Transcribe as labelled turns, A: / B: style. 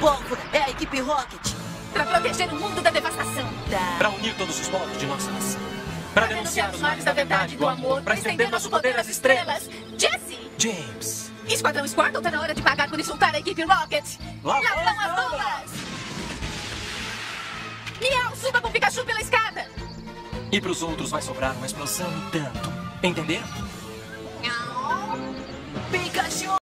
A: povo, é a equipe Rocket.
B: para proteger o mundo da devastação.
A: para
C: Pra unir todos os povos de nossa nação. Pra denunciar os males da
B: verdade
C: e do amor. para estender nosso poder às estrelas.
B: Jesse!
C: James.
B: Esquadrão Squirtle, tá na hora de pagar por insultar a equipe Rocket.
C: Lá
B: Lá
C: vão as
B: bombas! Miau, suba com o Pikachu pela escada!
C: E para os outros vai sobrar uma explosão e tanto. Entenderam?